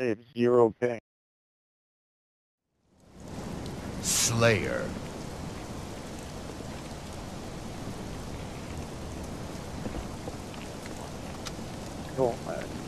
It's zero. Slayer. Cool, man.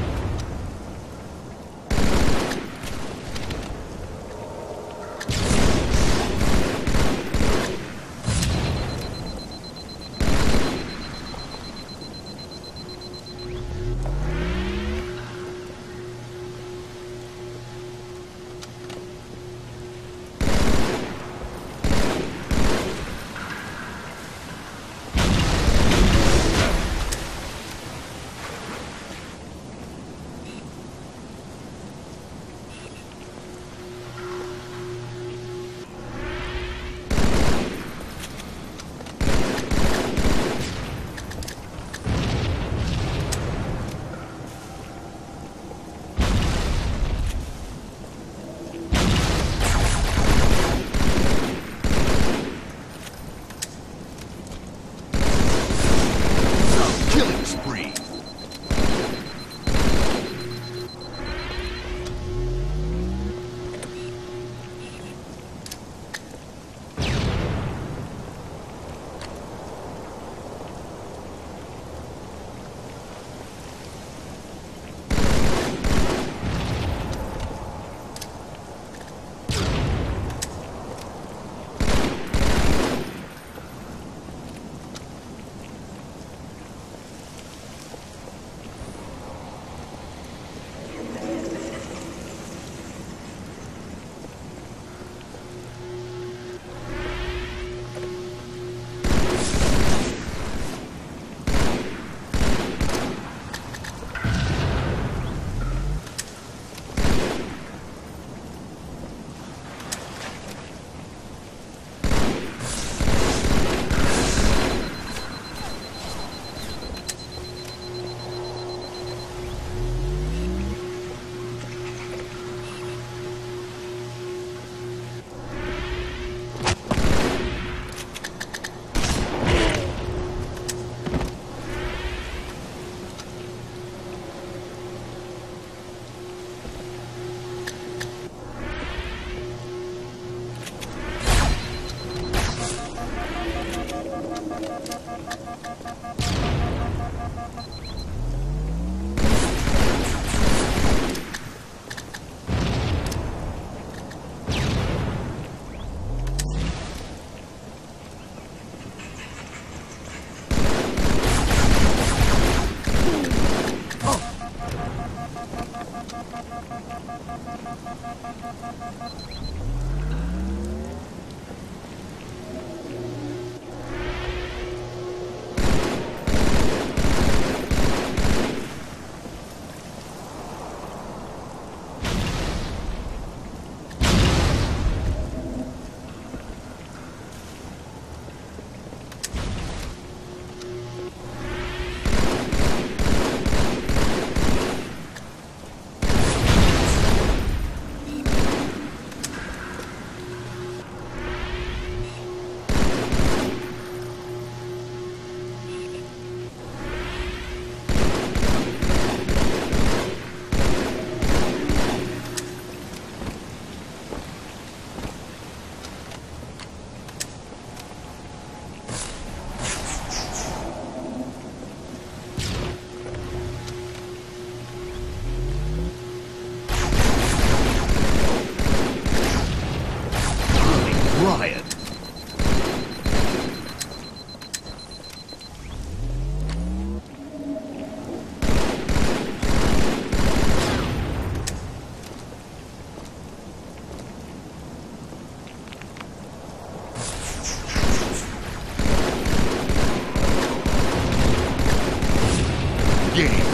Game